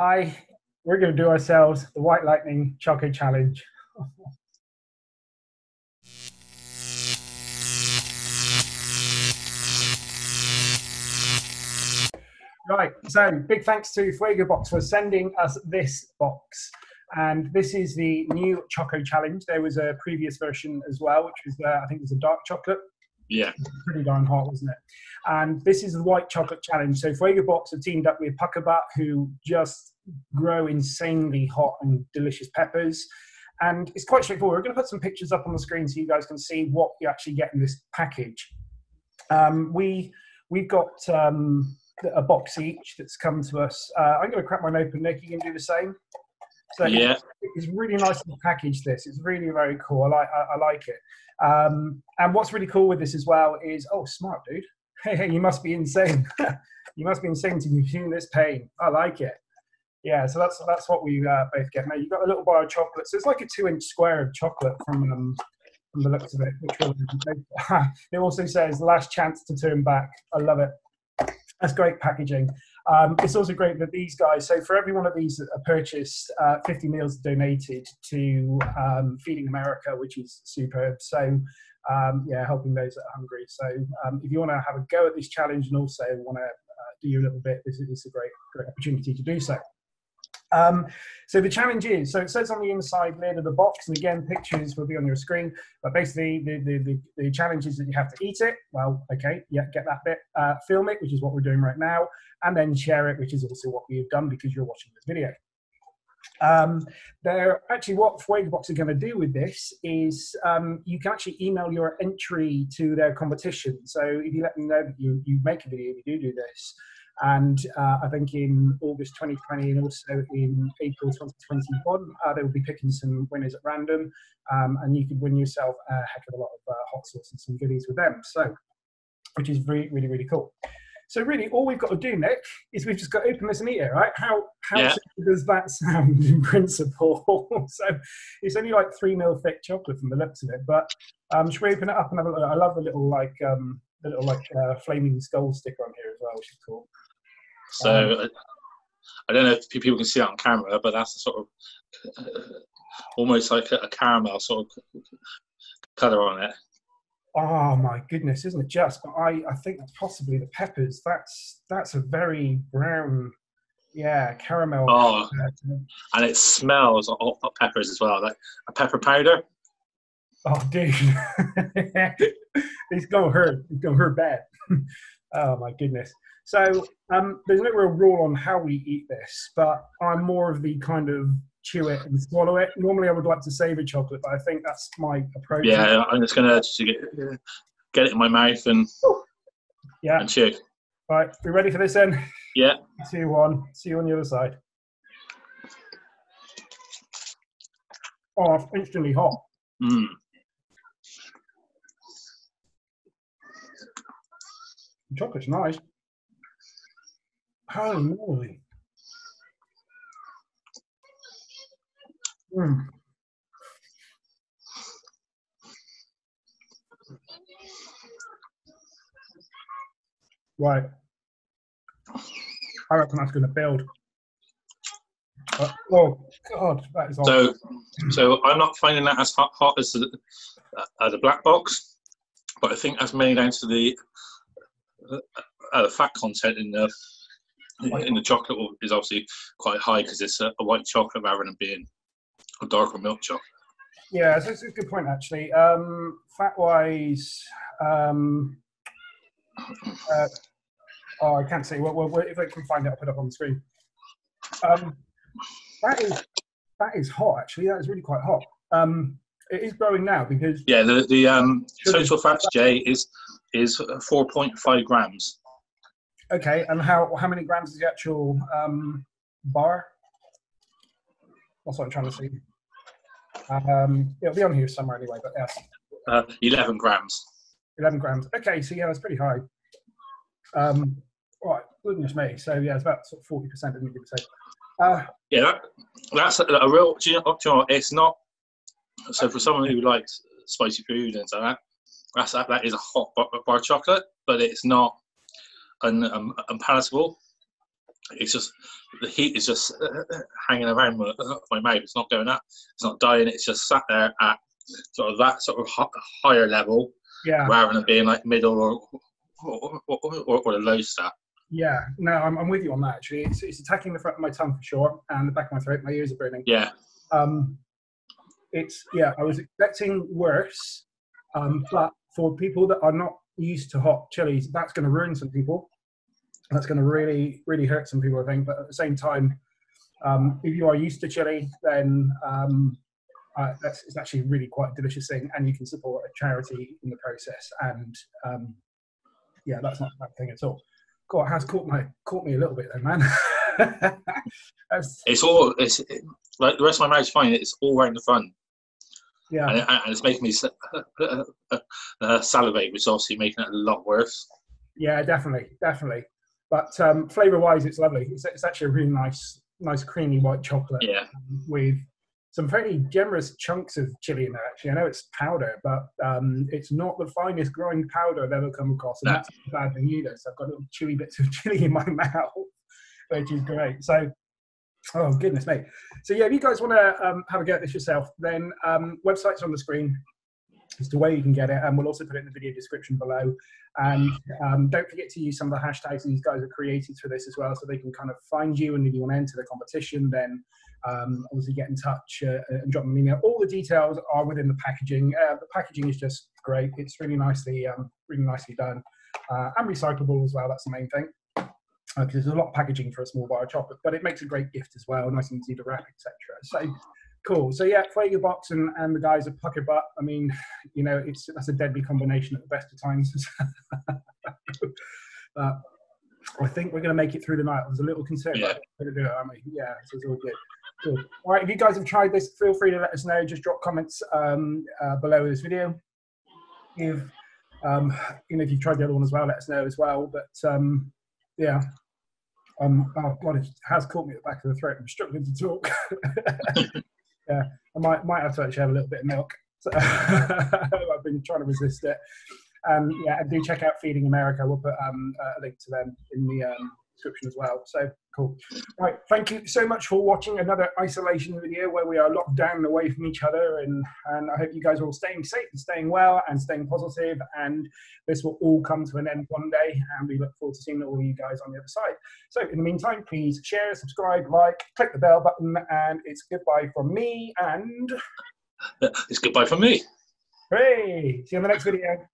Hi, we're going to do ourselves the White Lightning Choco Challenge. right, so big thanks to Fuego Box for sending us this box. And this is the new Choco Challenge. There was a previous version as well, which was, uh, I think, it was a dark chocolate. Yeah. Pretty darn hot, wasn't it? And this is the White Chocolate Challenge. So Fuego Box have teamed up with PuckerButt, who just grow insanely hot and delicious peppers. And it's quite straightforward. We're going to put some pictures up on the screen so you guys can see what you actually get in this package. Um, we we've got um, a box each that's come to us. Uh, I'm going to crack mine open. Nick, you can do the same. So yeah, it's really nice to package. This it's really very cool. I like I, I like it. Um, and what's really cool with this as well is oh smart dude. Hey, hey you must be insane. you must be insane to be feeling this pain. I like it. Yeah, so that's that's what we uh, both get. Now you've got a little bar of chocolate, so it's like a two-inch square of chocolate from um, from the looks of it. Which it also says "last chance to turn back." I love it. That's great packaging. Um, it's also great that these guys, so for every one of these that are purchased, uh, 50 meals donated to um, Feeding America, which is superb. So, um, yeah, helping those that are hungry. So, um, if you want to have a go at this challenge and also want to uh, do a little bit, this is a great, great opportunity to do so. Um, so the challenge is, so it says on the inside lid of the box, and again, pictures will be on your screen, but basically the, the, the, the challenge is that you have to eat it. Well, okay, yeah, get that bit, uh, film it, which is what we're doing right now, and then share it, which is also what we have done because you're watching this video. Um, they're actually what Fuegobox are going to do with this is um, you can actually email your entry to their competition. So if you let them know that you, you make a video, if you do do this, and uh, I think in August 2020 and also in April 2021, uh, they will be picking some winners at random, um, and you could win yourself a heck of a lot of uh, hot sauce and some goodies with them. So, which is really, really, really cool. So really, all we've got to do, Nick, is we've just got to open this and eat it, right? How how yeah. does that sound in principle? so it's only like three mil thick chocolate from the looks of it, but um, should we open it up and have a look? I love the little like um, the little like uh, flaming skull sticker on here as well, which is cool. So um, I don't know if people can see it on camera, but that's a sort of uh, almost like a, a, caramel sort of color on it. Oh my goodness, isn't it just? But I, I think that's possibly the peppers. That's that's a very brown, yeah, caramel. Oh, and it smells of, of peppers as well, like a pepper powder. Oh, dude, it's gonna hurt. It's gonna hurt bad. oh my goodness. So um, there's no real rule on how we eat this, but I'm more of the kind of chew it and swallow it. Normally, I would like to savor chocolate, but I think that's my approach. Yeah, I'm just gonna get, get it in my mouth and yeah and chew. Right, we ready for this then? Yeah. Two, one. See you on the other side. Oh, it's instantly hot. Mm. The chocolate's nice. Holy moly. Mm. Right. I reckon that's going to build. Uh, oh God, that is. So, so I'm not finding that as hot, hot as the, uh, the black box, but I think that's mainly down to the uh, uh the fat content in the in the chocolate is obviously quite high because it's a, a, white chocolate rather than being a darker milk chocolate. Yeah, so it's a good point actually. Um, fat wise, um, uh, oh, I can't see. Well, well, if I can find it, I'll put it up on the screen. Um, that is that is hot actually. That is really quite hot. Um, it is growing now because yeah, the the um, total fat J is is four point five grams. Okay, and how how many grams is the actual um, bar? That's what I'm trying to see. Um, it'll be on here somewhere anyway, but yes. Uh, 11 grams. 11 grams. Okay, so yeah, that's pretty high. Um, right, goodness me. So yeah, it's about sort of 40%, didn't you say? Uh, yeah, that, that's a, a real. Do you, know, do you know, it's not. So for someone who likes spicy food and so that, that's that, that is a hot bar, bar chocolate, but it's not un, um, unpalatable. it's just the heat is just uh, hanging around my, my mouth. It's not going up. It's not dying. It's just sat there at sort of that sort of higher level, yeah. rather than being like middle or or, or, or, or the low stuff. Yeah, no, I'm, I'm with you on that. Actually, it's, it's attacking the front of my tongue for sure, and the back of my throat. My ears are burning. Yeah. Um, it's yeah. I was expecting worse, um, but for people that are not used to hot chilies, that's going to ruin some people. That's going to really, really hurt some people, I think. But at the same time, um, if you are used to chili, then um, uh, that's it's actually really quite a delicious thing, and you can support a charity in the process. And um, yeah, that's not a bad thing at all. God, it has caught my caught me a little bit though, man. it's all it's it, like the rest of my mouth's fine. It's all around the front. Yeah, and, and it's making me uh, salivate, which is obviously making it a lot worse. Yeah, definitely, definitely. But um, flavor-wise, it's lovely. It's, it's actually a really nice, nice creamy white chocolate. Yeah. With some fairly generous chunks of chili in there. Actually, I know it's powder, but um, it's not the finest grind powder I've ever come across, and no. that's a bad thing either. So I've got little chewy bits of chili in my mouth, which is great. So, oh goodness me. So yeah, if you guys want to um, have a go at this yourself, then um, website's on the screen as to where you can get it, and we'll also put it in the video description below. And um, don't forget to use some of the hashtags these guys have created for this as well, so they can kind of find you. And if you want to enter the competition, then um, obviously get in touch uh, and drop them an email. All the details are within the packaging. Uh, the packaging is just great. It's really nicely, um, really nicely done, uh, and recyclable as well. That's the main thing. Because there's a lot of packaging for a small bar of chocolate, but it makes a great gift as well, nice and easy to wrap, etc. So cool. So yeah, Fuego Box and, and the guys at Pucker Butt. I mean, you know, it's that's a deadly combination at the best of times. uh, I think we're going to make it through the night. I was a little concerned, yeah. but going to do it, aren't we? Yeah, so it's all good. Cool. All right, if you guys have tried this, feel free to let us know. Just drop comments um, uh, below this video. If um, you know if you've tried the other one as well, let us know as well. But um, yeah, um, oh god, it has caught me at the back of the throat. I'm struggling to talk. yeah, I might might have to actually have a little bit of milk. So I've been trying to resist it. Um, yeah, and do check out Feeding America. We'll put um, a link to them in the um, description as well. So cool. Right, thank you so much for watching another isolation video where we are locked down away from each other. And, and I hope you guys are all staying safe and staying well and staying positive. And this will all come to an end one day. And we look forward to seeing all you guys on the other side. So in the meantime, please share, subscribe, like, click the bell button, and it's goodbye from me. And it's goodbye from me. Hey, see you on the next video.